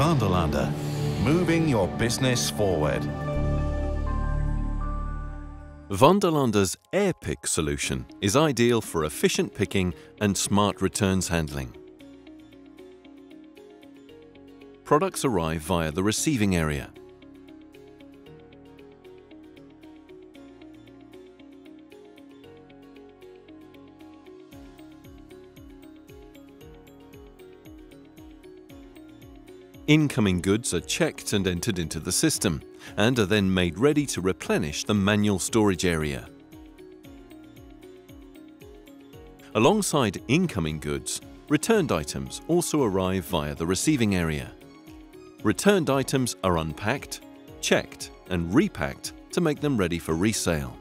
Vanderlande, moving your business forward. Vanderlande's AirPick solution is ideal for efficient picking and smart returns handling. Products arrive via the receiving area. Incoming goods are checked and entered into the system and are then made ready to replenish the manual storage area. Alongside incoming goods, returned items also arrive via the receiving area. Returned items are unpacked, checked and repacked to make them ready for resale.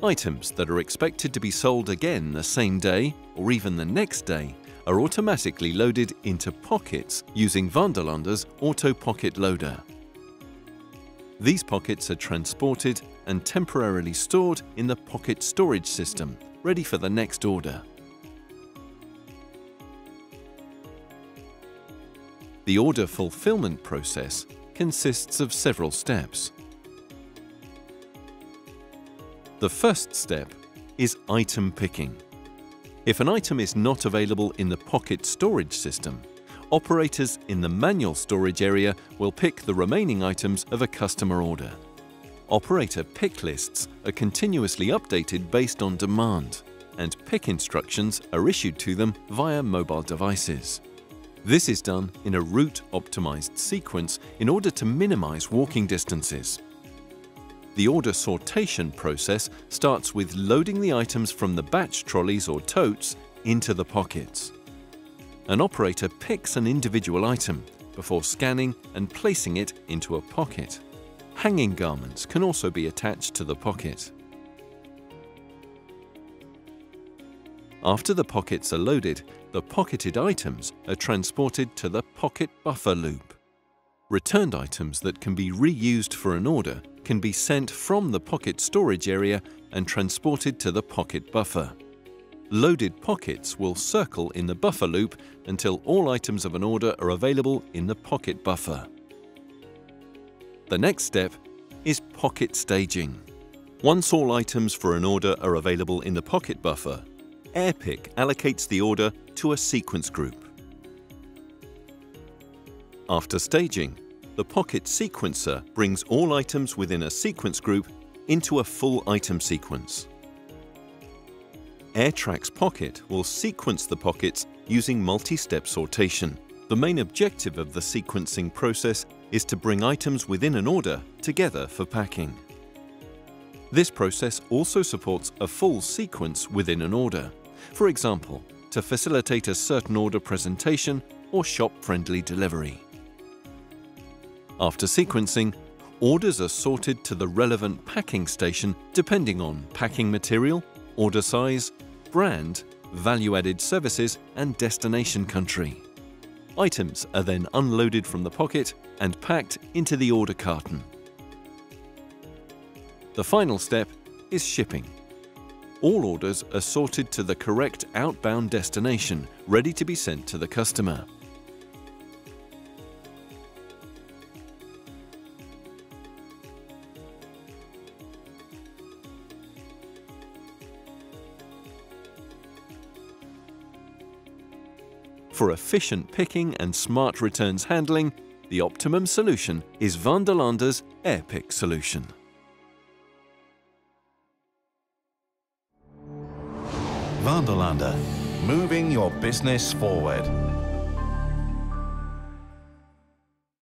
Items that are expected to be sold again the same day or even the next day are automatically loaded into pockets using Vanderlande's Auto Pocket Loader. These pockets are transported and temporarily stored in the pocket storage system, ready for the next order. The order fulfillment process consists of several steps. The first step is item picking. If an item is not available in the pocket storage system, operators in the manual storage area will pick the remaining items of a customer order. Operator pick lists are continuously updated based on demand, and pick instructions are issued to them via mobile devices. This is done in a route-optimized sequence in order to minimize walking distances. The order sortation process starts with loading the items from the batch trolleys or totes into the pockets. An operator picks an individual item before scanning and placing it into a pocket. Hanging garments can also be attached to the pocket. After the pockets are loaded, the pocketed items are transported to the pocket buffer loop. Returned items that can be reused for an order can be sent from the pocket storage area and transported to the pocket buffer. Loaded pockets will circle in the buffer loop until all items of an order are available in the pocket buffer. The next step is pocket staging. Once all items for an order are available in the pocket buffer, AirPick allocates the order to a sequence group. After staging, the Pocket Sequencer brings all items within a sequence group into a full item sequence. AirTrax Pocket will sequence the pockets using multi-step sortation. The main objective of the sequencing process is to bring items within an order together for packing. This process also supports a full sequence within an order, for example, to facilitate a certain order presentation or shop-friendly delivery. After sequencing, orders are sorted to the relevant packing station depending on packing material, order size, brand, value-added services and destination country. Items are then unloaded from the pocket and packed into the order carton. The final step is shipping. All orders are sorted to the correct outbound destination, ready to be sent to the customer. For efficient picking and smart returns handling, the optimum solution is Vanderlande's AirPick solution. Vanderlande, moving your business forward.